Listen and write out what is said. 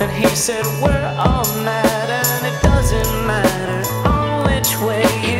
And he said, We're all mad, and it doesn't matter on which way you.